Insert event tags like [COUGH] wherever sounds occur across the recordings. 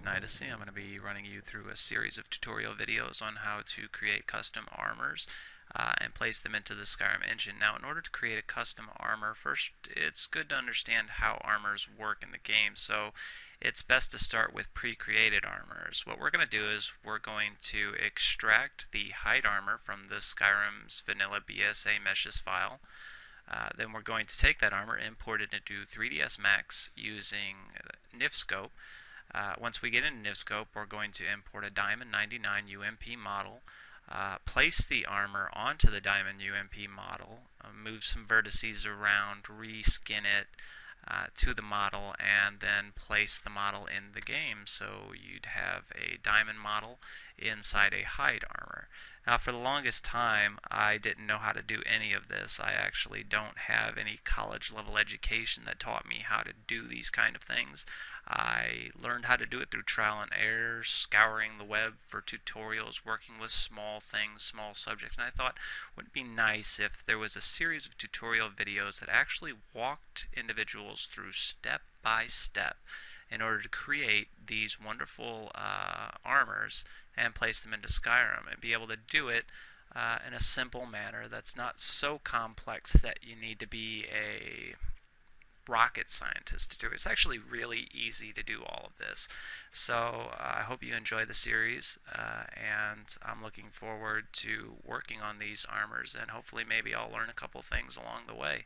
Nightasy. I'm going to be running you through a series of tutorial videos on how to create custom armors uh, and place them into the Skyrim engine. Now in order to create a custom armor, first it's good to understand how armors work in the game. So it's best to start with pre-created armors. What we're going to do is we're going to extract the hide armor from the Skyrim's vanilla BSA meshes file. Uh, then we're going to take that armor, import it into 3ds Max using NifSkope. Uh, once we get into NifSkope, we're going to import a Diamond 99 UNP model, uh, place the armor onto the Diamond UNP model, uh, move some vertices around, reskin it uh, to the model, and then place the model in the game. So you'd have a Diamond model inside a hide armor. Now, for the longest time, I didn't know how to do any of this. I actually don't have any college level education that taught me how to do these kind of things. I learned how to do it through trial and error, scouring the web for tutorials, working with small things, small subjects. And I thought, would it be nice if there was a series of tutorial videos that actually walked individuals through step by step in order to create these wonderful uh, armors and place them into Skyrim and be able to do it uh, in a simple manner that's not so complex that you need to be a rocket scientist to do it. It's actually really easy to do all of this. So uh, I hope you enjoy the series, uh, and I'm looking forward to working on these armors, and hopefully maybe I'll learn a couple things along the way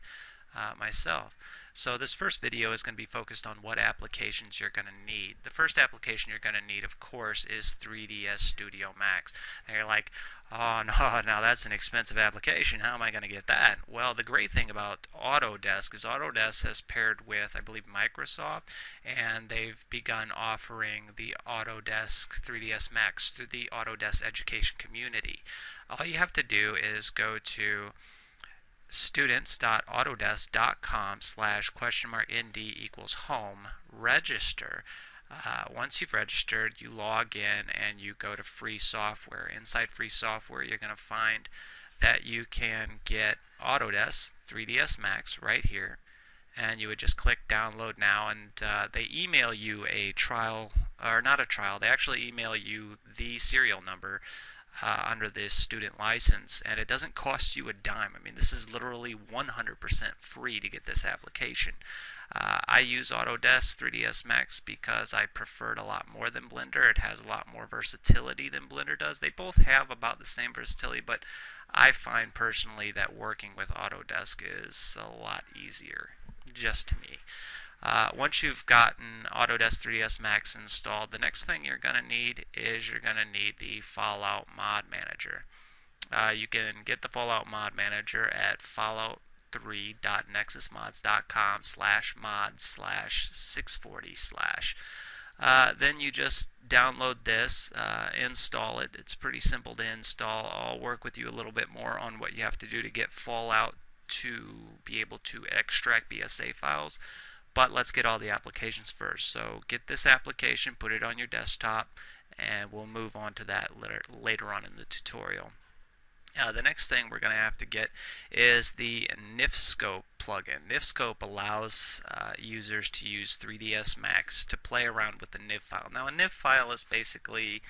uh, myself. So this first video is going to be focused on what applications you're going to need. The first application you're going to need, of course, is 3ds Studio Max. And you're like, oh [LAUGHS] no, now that's an expensive application. How am I going to get that? Well, the great thing about Autodesk is Autodesk has paired with, I believe, Microsoft, and they've begun offering the Autodesk 3ds Max through the Autodesk education community. All you have to do is go to students.autodesk.com slash question mark nd equals home, register. Uh, once you've registered, you log in and you go to free software. Inside free software, you're going to find that you can get Autodesk 3ds Max right here. And you would just click download now, and uh, they email you a trial, or not a trial, they actually email you the serial number uh, under this student license, and it doesn't cost you a dime. I mean, this is literally 100% free to get this application. Uh, I use Autodesk 3ds Max because I prefer it a lot more than Blender. It has a lot more versatility than Blender does. They both have about the same versatility, but I find personally that working with Autodesk is a lot easier, just to me. Uh, once you've gotten Autodesk 3ds Max installed, the next thing you're going to need is you're going to need the Fallout Mod Manager. Uh, you can get the Fallout Mod Manager at fallout3.nexusmods.com slash mods slash 640 slash. Uh, then you just download this, uh, install it. It's pretty simple to install. I'll work with you a little bit more on what you have to do to get Fallout to be able to extract BSA files. But let's get all the applications first. So get this application, put it on your desktop, and we'll move on to that later, later on in the tutorial. Uh, the next thing we're going to have to get is the NifSkope plugin. NifSkope allows uh, users to use 3ds Max to play around with the NIF file. Now a NIF file is basically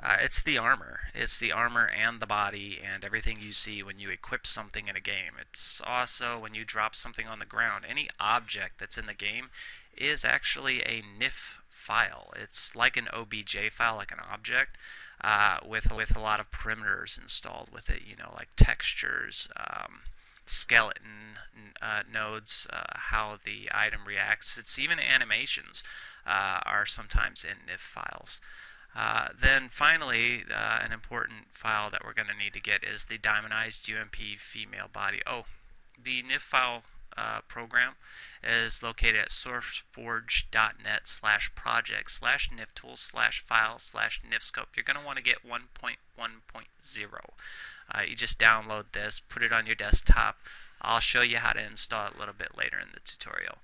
uh, it's the armor. It's the armor and the body and everything you see when you equip something in a game. It's also when you drop something on the ground. Any object that's in the game is actually a NIF file. It's like an OBJ file, like an object, uh, with with a lot of perimeters installed with it. You know, like textures, um, skeleton uh, nodes, uh, how the item reacts. It's even animations uh, are sometimes in NIF files. Uh, then finally, uh, an important file that we're going to need to get is the diamondized UNP female body. Oh, the NIF file uh, program is located at sourceforge.net slash project slash niftool slash file slash nifskope. You're going to want to get 1.1.0. Uh, you just download this, put it on your desktop. I'll show you how to install it a little bit later in the tutorial.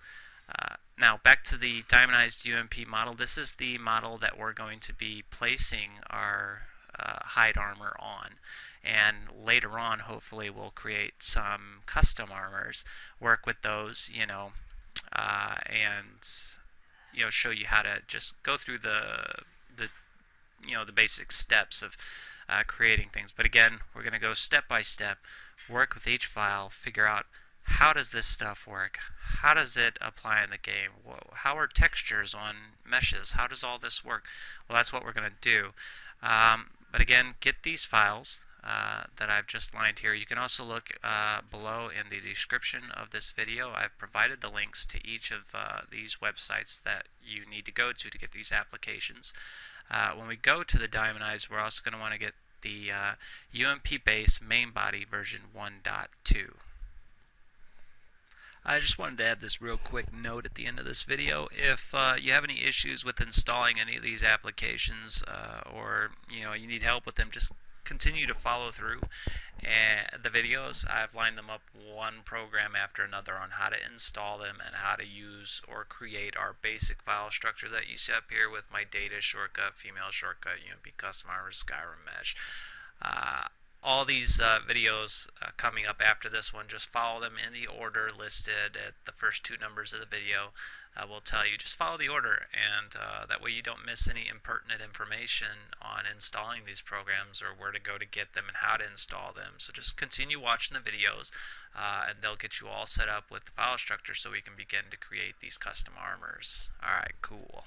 Uh, now back to the diamondized UNP model. This is the model that we're going to be placing our uh, hide armor on. And later on, hopefully, we'll create some custom armors, work with those, you know, uh, and you know show you how to just go through the the you know the basic steps of uh, creating things. But again, we're going to go step by step, work with each file, figure out how does this stuff work? How does it apply in the game? How are textures on meshes? How does all this work? Well, that's what we're going to do. Um, but again, get these files uh, that I've just lined here. You can also look uh, below in the description of this video. I've provided the links to each of uh, these websites that you need to go to to get these applications. Uh, when we go to the Diamond Eyes, we're also going to want to get the UNP uh, base main body version 1.2. I just wanted to add this real quick note at the end of this video. If uh, you have any issues with installing any of these applications uh, or you know you need help with them, just continue to follow through and the videos. I've lined them up one program after another on how to install them and how to use or create our basic file structure that you see up here with my data shortcut, female shortcut, UNP custom armor, Skyrim mesh. Uh, all these uh, videos uh, coming up after this one, just follow them in the order listed at the first two numbers of the video. Uh, will tell you just follow the order, and uh, that way you don't miss any impertinent information on installing these programs or where to go to get them and how to install them. So just continue watching the videos, uh, and they'll get you all set up with the file structure so we can begin to create these custom armors. All right, cool.